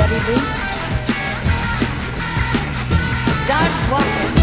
ready, Luke? Start walking.